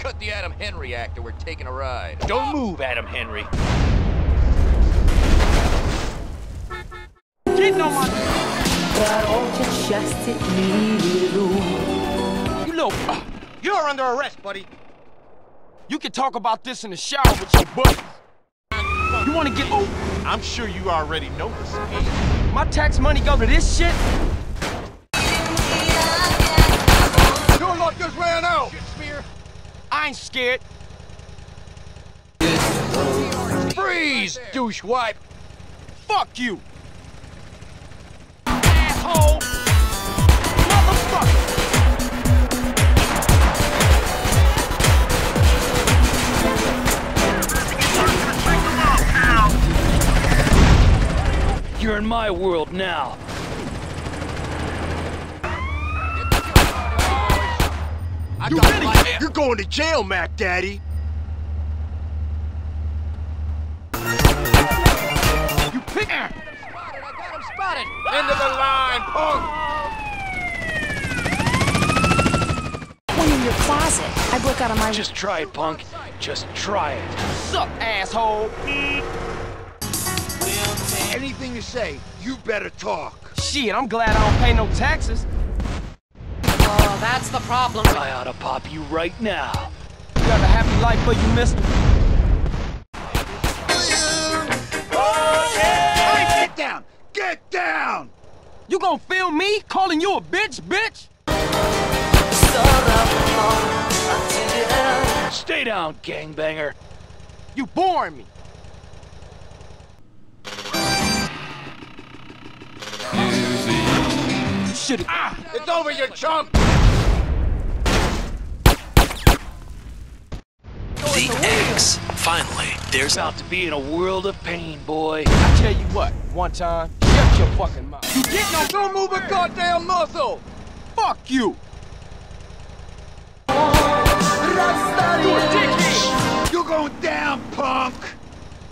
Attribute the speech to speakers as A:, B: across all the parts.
A: Cut the Adam Henry actor. We're taking a ride.
B: Don't move, Adam Henry.
C: Getting on my... You know, uh, you're under arrest, buddy. You can talk about this in the shower with your buddies. You wanna get... Oh,
D: I'm sure you already know the scheme.
C: my tax money go to this shit? I ain't scared.
A: Freeze, douche wipe.
C: Fuck you. Asshole. Motherfucker.
B: You're in my world now.
D: You
A: got
D: really
A: my-
D: can't. You're going to jail, Mac Daddy.
C: You pick...
A: Spotted, I got him spotted. Ah!
D: Into the line, punk.
E: One in your closet. I broke out of my
B: Just try it, punk. Just try it.
C: Suck, asshole.
D: Anything you say, you better talk.
C: Shit, I'm glad I don't pay no taxes.
F: Oh, that's the problem.
B: I ought to pop you right now.
C: You got a happy life, but you missed it.
D: Hey, get down! Get down!
C: You gonna film me calling you a bitch, bitch?
B: Stay down, gangbanger.
C: You boring me. You should've... Ah!
A: It's over, you chump.
B: The eggs. Finally, there's about to be in a world of pain, boy.
C: I tell you what, one time, shut your fucking mouth. You get no...
A: Don't move a goddamn muscle.
C: Fuck you! You a dickhead!
D: You're going down, punk!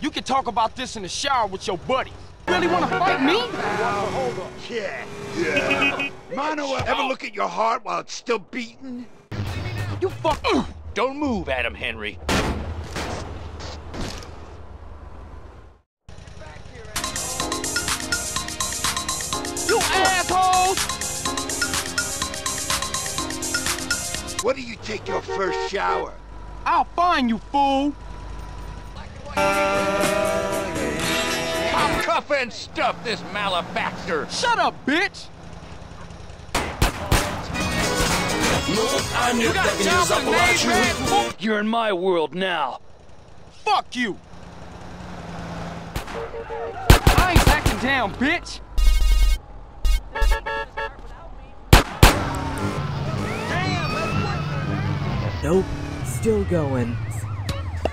C: You can talk about this in the shower with your buddies. Really wanna fight me?
D: hold Yeah, yeah. Mono, ever look at your heart while it's still beating?
C: You fuck...
B: Don't move, Adam Henry.
D: What do you take your first shower?
C: I'll find you, fool!
A: I'll cuff and stuff this malefactor.
C: Shut up, bitch!
A: You got a job with a name, man?
B: You're in my world now.
C: Fuck you! I ain't backing down, bitch!
G: Nope, still going.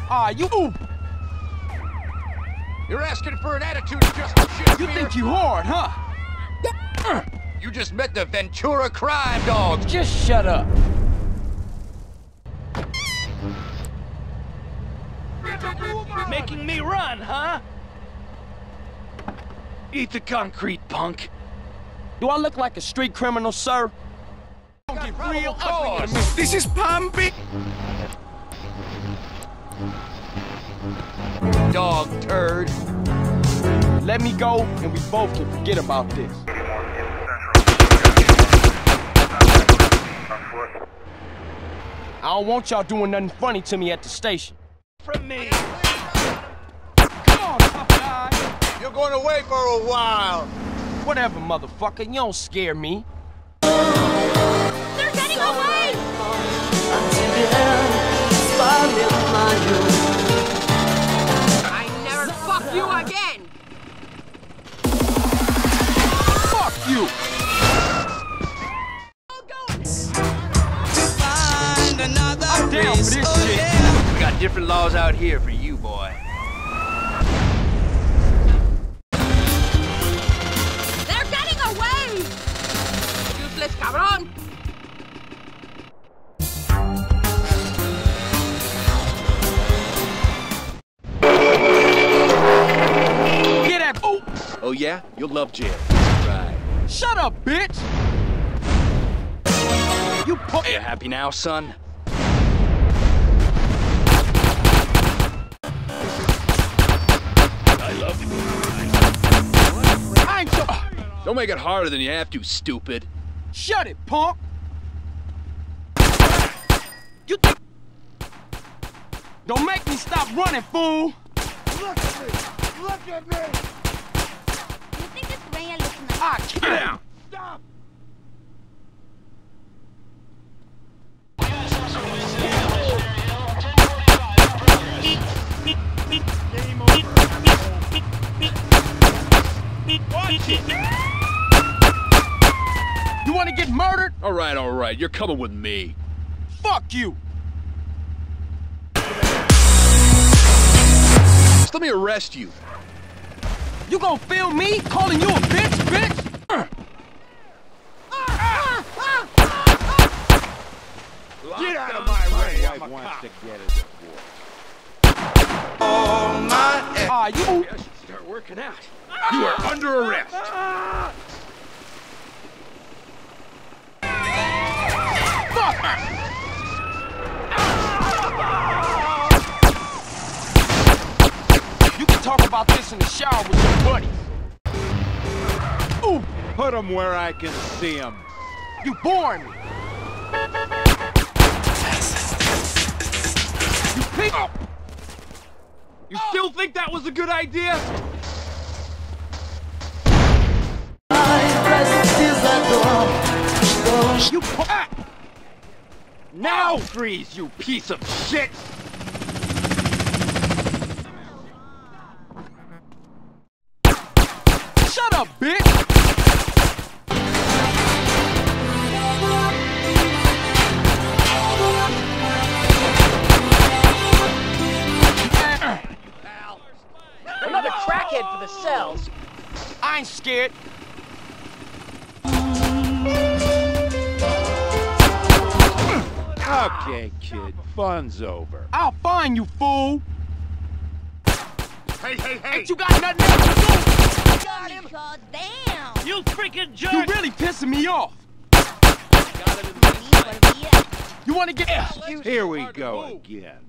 C: Ah, you ooh!
A: You're asking for an attitude adjustment, shit.
C: You think you hard, huh?
A: You just met the Ventura crime dogs.
C: Just shut up.
B: Making me run, huh? Eat the concrete, punk.
C: Do I look like a street criminal, sir? Real ugly in a minute.
D: This is Palm Beach.
A: Dog turd.
C: Let me go, and we both can forget about this. I don't want y'all doing nothing funny to me at the station.
B: From me.
C: Come on, tough guy.
D: You're going away for a while.
C: Whatever, motherfucker. You don't scare me.
E: They're away!
F: I never fuck you again.
C: Fuck you! I'm down for this shit.
A: We got different laws out here for you, boy.
F: They're
A: yeah, you'll love jail. Right.
C: Shut up, bitch! You're
A: You happy now, son? I love you. I so- Don't make it harder than you have to, stupid.
C: Shut it, punk! You Don't make me stop running, fool!
D: Look at me! Look at me!
C: Ah, get down!
D: Stop! Game
C: You wanna get murdered?
A: All right, all right. You're coming with me.
C: Fuck you!
A: Just let me arrest you.
C: You gonna film me calling you a bitch, bitch?
D: Get out of my way! I'm a cop.
C: Ah, you...
A: Start working out. You are under arrest.
C: Fuck! You can talk in the shower with your buddies. Ooh,
D: Put him where I can see him.
C: you boring me. You pick up.
A: You still think that was a good idea?
C: You ah!
A: Now freeze, you piece of shit!
C: I ain't scared.
D: Okay, kid. Fun's over.
C: I'll find you, fool.
D: Hey, hey, hey!
C: Ain't you got nothing else to do?
E: Got him. God damn.
B: You freaking jerk!
C: You really pissing me off. You wanna get...
D: Here we go again.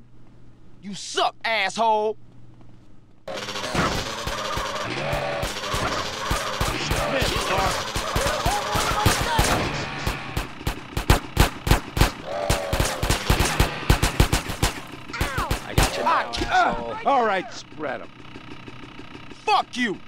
C: You suck,
A: asshole.
D: All right, spread him.
C: Fuck you.